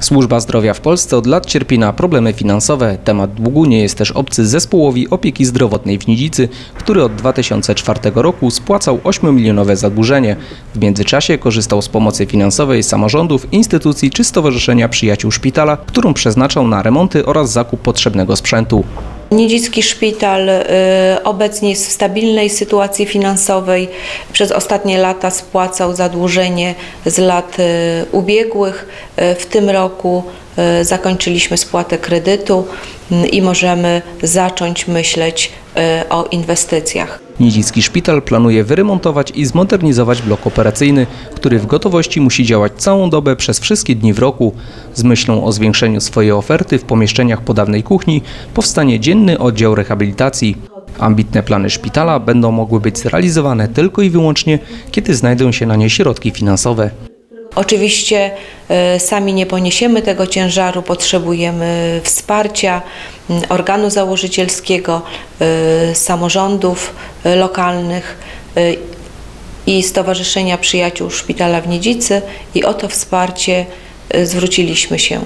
Służba zdrowia w Polsce od lat cierpi na problemy finansowe. Temat długu nie jest też obcy zespołowi opieki zdrowotnej w Nidzicy, który od 2004 roku spłacał 8-milionowe zadłużenie. W międzyczasie korzystał z pomocy finansowej samorządów, instytucji czy Stowarzyszenia Przyjaciół Szpitala, którą przeznaczał na remonty oraz zakup potrzebnego sprzętu. Niedzicki Szpital y, obecnie jest w stabilnej sytuacji finansowej. Przez ostatnie lata spłacał zadłużenie z lat y, ubiegłych. Y, W tym roku zakończyliśmy spłatę kredytu i możemy zacząć myśleć o inwestycjach. Nidzicki Szpital planuje wyremontować i zmodernizować blok operacyjny, który w gotowości musi działać całą dobę przez wszystkie dni w roku. Z myślą o zwiększeniu swojej oferty w pomieszczeniach podawnej kuchni powstanie dzienny oddział rehabilitacji. Ambitne plany szpitala będą mogły być zrealizowane tylko i wyłącznie, kiedy znajdą się na nie środki finansowe. Oczywiście y, sami nie poniesiemy tego ciężaru, potrzebujemy wsparcia organu założycielskiego, y, samorządów y, lokalnych i Stowarzyszenia Przyjaciół Szpitala w Niedzicy i o to wsparcie zwróciliśmy się.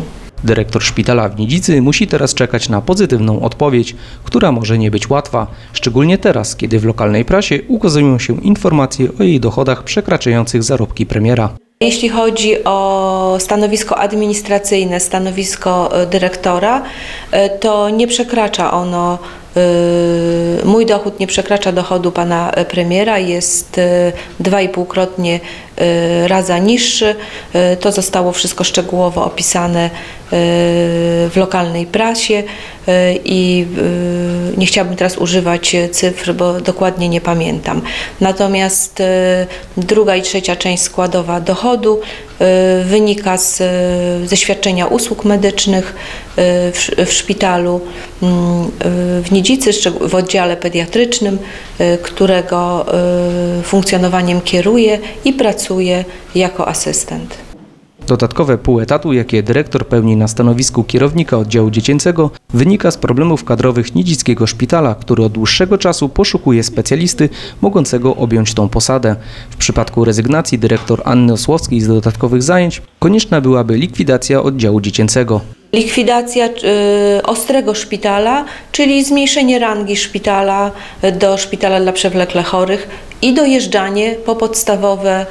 Dyrektor szpitala w Nidzicy musi teraz czekać na pozytywną odpowiedź, która może nie być łatwa, szczególnie teraz, kiedy w lokalnej prasie ukazują się informacje o jej dochodach przekraczających zarobki premiera. Jeśli chodzi o stanowisko administracyjne, stanowisko y, dyrektora, y, to nie przekracza ono, y, mój dochód nie przekracza dochodu pana premiera, jest dwa i półkrotnie y, raza niższy. Y, To zostało wszystko szczegółowo opisane y, w lokalnej prasie i nie chciałabym teraz używać cyfr, bo dokładnie nie pamiętam. Natomiast druga i trzecia część składowa dochodu wynika z, ze świadczenia usług medycznych w, w szpitalu mm, w szczeg- w oddziale pediatrycznym, którego funkcjonowaniem kieruję i pracuję jako asystent. Dodatkowe pół etatu, jakie dyrektor pełni na stanowisku kierownika oddziału dziecięcego, wynika z problemów kadrowych Nidzickiego Szpitala, który od dłuższego czasu poszukuje specjalisty mogącego objąć tą posadę. W przypadku rezygnacji dyrektor Anny Osłowskiej z dodatkowych zajęć konieczna byłaby likwidacja oddziału dziecięcego. Likwidacja y, ostrego szpitala, czyli zmniejszenie rangi szpitala y, do szpitala dla przewlekle chorych i dojeżdżanie po podstawowe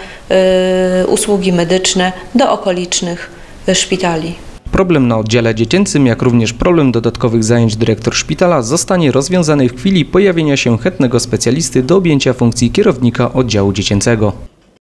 y, usługi medyczne do okolicznych szpitali. Problem na oddziale dziecięcym, jak również problem dodatkowych zajęć dyrektor szpitala zostanie rozwiązany w chwili pojawienia się chętnego specjalisty do objęcia funkcji kierownika oddziału dziecięcego.